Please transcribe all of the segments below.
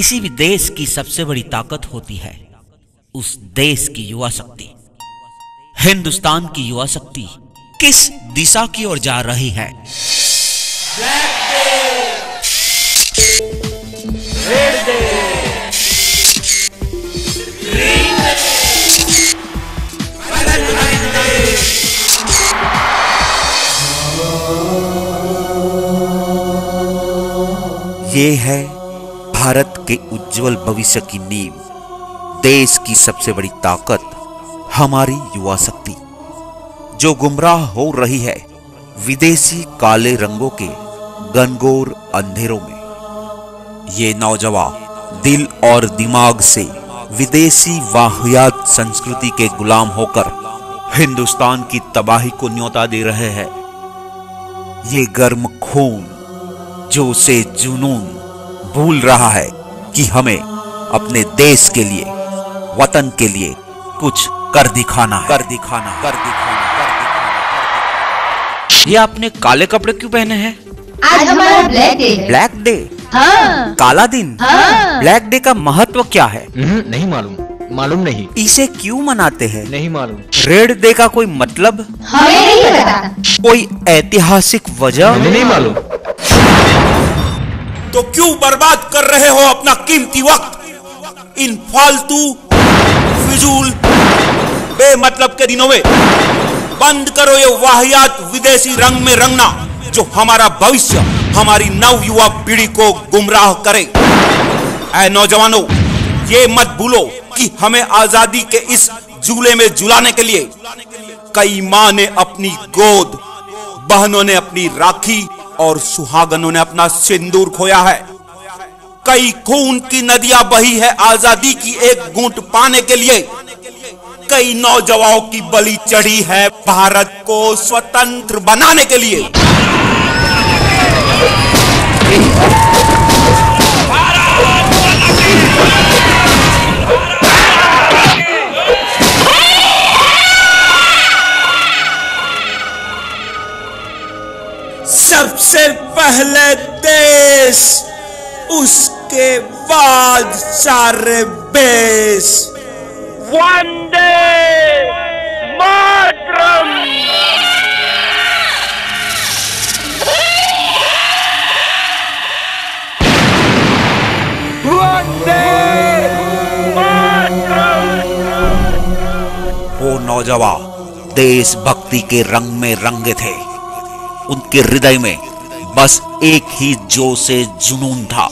किसी भी देश की सबसे बड़ी ताकत होती है उस देश की युवा शक्ति। हिंदुस्तान की युवा शक्ति किस दिशा की ओर जा रही है? ये है भारत के उज्जवल भविष्य की नींव, देश की सबसे बड़ी ताकत, हमारी युवा शक्ति। जो गुमराह हो रही है विदेशी काले रंगों के गनगोर अंधेरों में। ये नौजवान दिल और दिमाग से विदेशी वाहियात संस्कृति के गुलाम होकर हिंदुस्तान की तबाही को न्योता दे रहे हैं। ये गर्म खून जो से जुनून भूल रहा है कि हमें अपने देश के लिए वतन के लिए कुछ कर दिखाना कर दिखाना कर दिखाना कर दिखाना ये आपने काले कपड़े क्यों पहने हैं? आज हमारा ब्लैक डे ब्लैक डे? हाँ। काला दिन? हाँ। ब्लैक डे का महत्व क्या है? हम्म, नहीं मालूम। मालूम नहीं। इसे क्यों मनाते हैं? नहीं मालूम। रेड डे का कोई मतलब? हमें नहीं पता। कोई ऐतिहासिक वजह? नहीं मालूम। तो क्यों बर्बाद कर रहे हो अपना कीमती वक्त? इन फालतू फिजूल, बेमतलब के दिनों में बंद करो ये वाहियात विदेशी रंग में रंगना जो हमारा भविष्य, हमारी नव युवा पीढ़ी को गुमराह करे। ऐ नौजवानों, ये मत भूलो कि हमें आज़ादी के इस झूले में झुलाने के लिए कई माँ ने अपनी गोद, बहनों ने अपनी राखी और सुहागनों ने अपना सिंदूर खोया है। कई खून की नदियाँ बही है आज़ादी की एक गूंट पाने के लिए। कई नौजवानों की बलि चढ़ी है भारत को स्वतंत्र बनाने के लिए। सबसे पहले देश उसके बाद सारे बेस वंदे मातरम वंदे मातरम वो नौजवान देशभक्ति के रंग में रंगे थे। उनके हृदय में बस एक ही जो से जुनून था।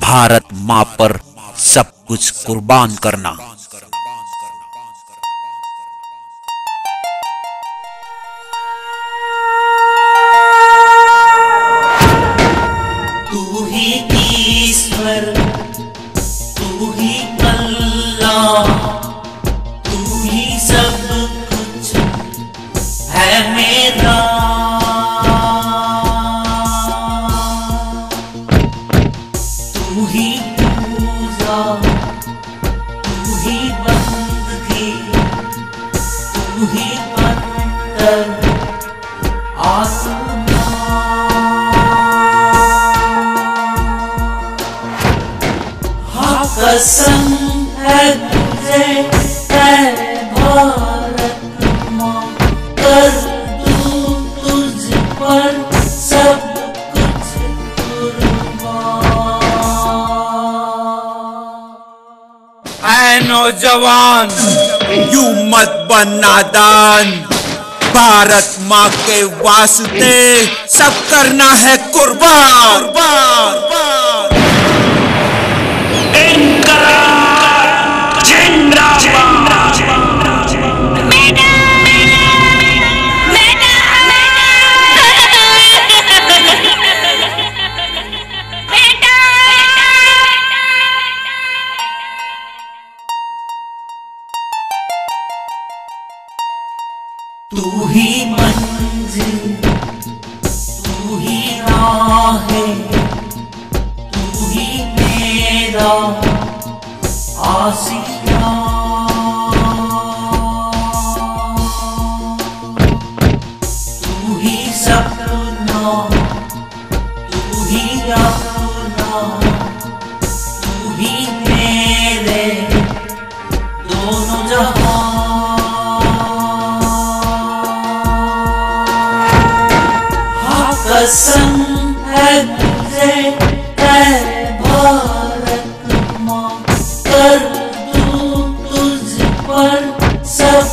भारत माँ पर सब कुछ कुर्बान करना। कसम है तुझे है भारत माँ कर दूँ तुझ पर सब कुछ कुर्बान ऐ नौजवान, यू मत बन नादान भारत माँ के वास्ते सब करना है कुर्बान। कुर्बान। तू ही मंजिल तू ही राह तू ही मेरा आसिया कसम है भारत कर तुझ पर सब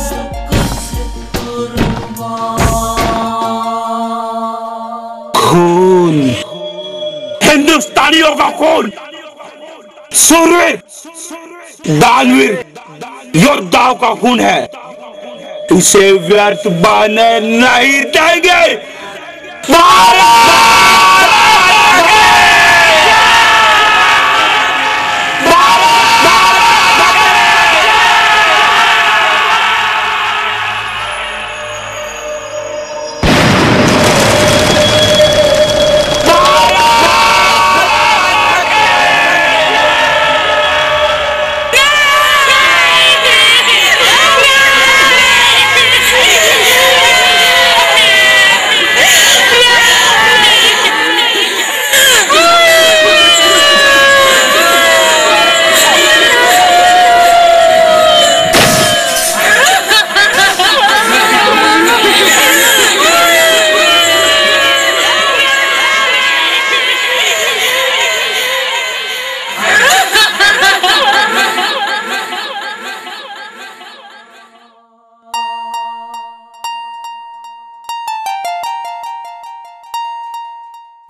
कुछ खून, हिंदुस्तानियों का खून। सूरवीर दानवीर, योद्धाओं का खून है। इसे व्यर्थ बने नहीं देंगे บอ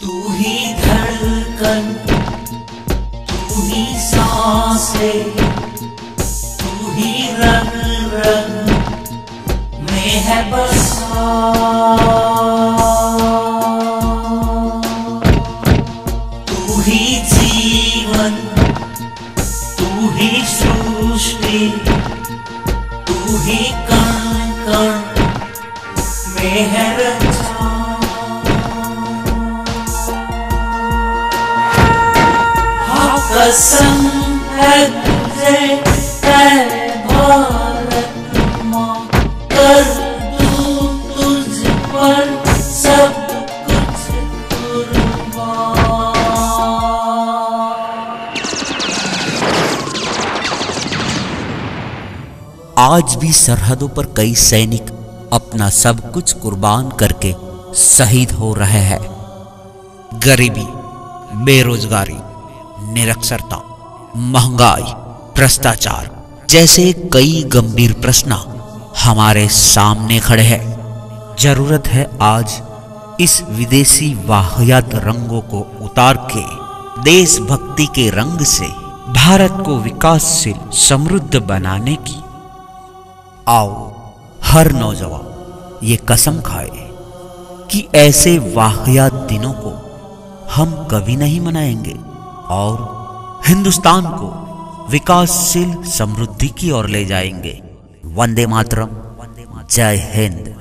तू ही धड़कन, तू ही साँसें, तू ही रंग रंग में है बसा। तू ही जीवन, तू ही सृष्टि, तू ही कण कण में है आज भी सरहदों पर कई सैनिक अपना सब कुछ कुर्बान करके शहीद हो रहे हैं। गरीबी, बेरोजगारी, निरक्षरता। महँगाई, भ्रष्टाचार जैसे कई गंभीर प्रश्न हमारे सामने खड़े हैं। ज़रूरत है आज इस विदेशी वाहियात रंगों को उतार के, देशभक्ति के रंग से, भारत को विकासशील, समृद्ध बनाने की। आओ, हर नौजवान, ये कसम खाए कि ऐसे वाहियात दिनों को हम कभी नहीं मनाएँगे। और हिंदुस्तान को विकासशील समृद्धि की ओर ले जाएँगे। वंदे मातरम। जय हिंद।